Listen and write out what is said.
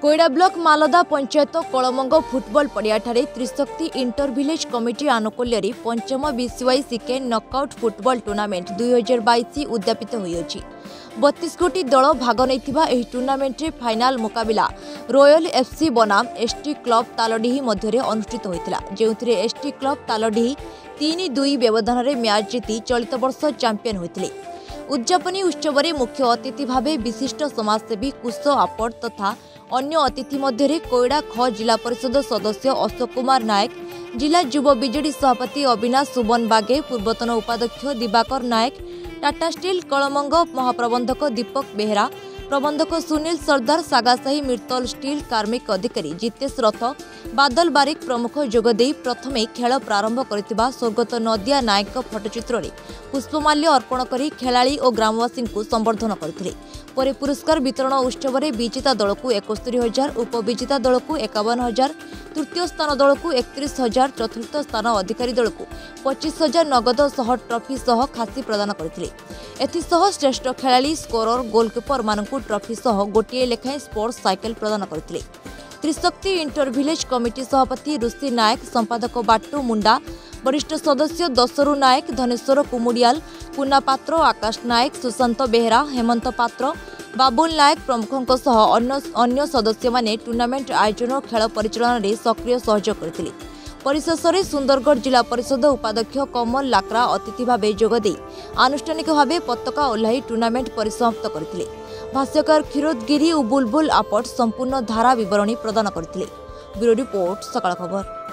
કોયડા block Malda panchayat કળમંગ football પડિયાઠારે Trishakti inter village committee આનુકૂલ્યરે પંચમ ବିସିୱାଇ ସିକେନ୍ ନକ୍ଆଉଟ୍ ଫୁଟବଲ ଟୁର୍ଣ୍ଣାମେଣ୍ଟ ଦୁଇହଜାର ବାଇଶ ଉଦ୍ଯାପିତ ହୋଇଅଛି ବତିଶ ଗୋଟି ଦଳ ଭାଗ ନେଇଥିବା ଏହି ଟୁର୍ଣ୍ଣାମେଣ୍ଟରେ ଫାଇନାଲ ମୁକାବିଲା ରୋୟାଲ ଏଫ୍ସି ବନାମ ଏସ୍ଟି କ୍ଲବ ତାଲଡିହି ମଧ୍ୟରେ ଅନୁଷ୍ଠିତ ହୋଇଥିଲା ଯେଉଁଥିରେ ଏସ୍ଟି କ୍ଲବ ତାଲଡିହି ତିନି ଦୁଇ ବ୍ୟବଧାନରେ ମ୍ୟାଚ୍ ଜିତି ଚଳିତ ବର୍ଷ ଚାମ୍ପିୟନ ହୋଇଥିଲେ ଉଦ୍ଯାପନୀ ଉତ୍ସବରେ ମୁଖ୍ୟ ଅତିଥି ଭାବେ ବିଶିଷ୍ଟ ସମାଜସେବୀ କୁଶ ଆପଟ ତଥା अन्य अतिथि मध्य कोईडा ख जिला परिषद सदस्य अशोक कुमार नायक जिला जुव विजेडी सभापति अविनाश सुबन बागे पूर्वतन उपाध्यक्ष दिवाकर नायक टाटा स्टिल कलमंग महाप्रबंधक दीपक बेहरा प्रबंधक सुनील सरदार सागासाही मित्तल स्टील कार्मिक अधिकारी जितेश रथ ବାଦଲ ବାରିକ ପ୍ରମୁଖ ଯୋଗଦେଇ ପ୍ରଥମେ ଖେଳ ପ୍ରାରମ୍ଭ କରିଥିବା ସ୍ୱର୍ଗତ ନଦିଆ ନାୟକଙ୍କ ଫଟୋଚିତ୍ରରେ ପୁଷ୍ପମାଲ୍ୟ ଅର୍ପଣ କରି ଖେଳାଳି ଓ ଗ୍ରାମବାସୀଙ୍କୁ ସମ୍ବର୍ଦ୍ଧନ କରିଥିଲେ ପରେ ପୁରସ୍କାର ବିତରଣ ଉତ୍ସବରେ ବିଜେତା ଦଳକୁ ଏକସ୍ତରୀ ହଜାର ଉପବିଜେତା ଦଳକୁ ଏକାବନ ହଜାର ତୃତୀୟ ସ୍ଥାନ ଦଳକୁ ଏକତିରିଶ ହଜାର ଚତୁର୍ଥ ସ୍ଥାନ ଅଧିକାରୀ ଦଳକୁ ପଚିଶ ହଜାର ନଗଦ ସହ ଟ୍ରଫି ସହ ଖାସି ପ୍ରଦାନ କରିଥିଲେ ଏଥିସହ ଶ୍ରେଷ୍ଠ ଖେଳାଳି ସ୍କୋରର ଗୋଲକିପରମାନଙ୍କୁ ତାଙ୍କୁ ଟ୍ରଫି ସହ ଗୋଟିଏ ଲେଖାଏଁ ସ୍ପୋର୍ଟସ୍ ସାଇକେଲ ପ୍ରଦାନ କରିଥିଲେ ତ୍ରିଶକ୍ତି ଇଣ୍ଟର ଭିଲେଜ କମିଟି ସଭାପତି ଋଷି ନାୟକ ସମ୍ପାଦକ ବାଟୁ ମୁଣ୍ଡା ବରିଷ୍ଠ ସଦସ୍ୟ ଦଶରୁ ନାୟକ ଧନେଶ୍ୱର କୁମୁଡ଼ିଆଲ କୁନା ପାତ୍ର ଆକାଶ ନାୟକ ସୁଶାନ୍ତ ବେହେରା ହେମନ୍ତ ପାତ୍ର ବାବୁଲ ନାୟକ ପ୍ରମୁଖଙ୍କ ସହ ଅନ୍ୟ ଅନ୍ୟ ସଦସ୍ୟମାନେ ଟୁର୍ଣ୍ଣାମେଣ୍ଟ ଆୟୋଜନ ଓ ଖେଳ ପରିଚାଳନାରେ ସକ୍ରିୟ ସହଯୋଗ କରିଥିଲେ ପରିଶେଷରେ ସୁନ୍ଦରଗଡ଼ ଜିଲ୍ଲା ପରିଷଦ ଉପାଧ୍ୟକ୍ଷ କମଲ ଲାକ୍ରା ଅତିଥି ଭାବେ ଯୋଗଦେଇ ଆନୁଷ୍ଠାନିକ ଭାବେ ପତାକା ଓହ୍ଲାଇ ଟୁର୍ଣ୍ଣାମେଣ୍ଟ ପରିସମାପ୍ତ କରିଥିଲେ ଭାଷ୍ୟକାର କ୍ଷୀରୋଦ ଗିରି ଓ ବୁଲବୁଲ ଆପଟ ସମ୍ପୂର୍ଣ୍ଣ ଧାରା ବିବରଣୀ ପ୍ରଦାନ କରିଥିଲେ ବ୍ୟୁରୋ ରିପୋର୍ଟ ସକାଳ ଖବର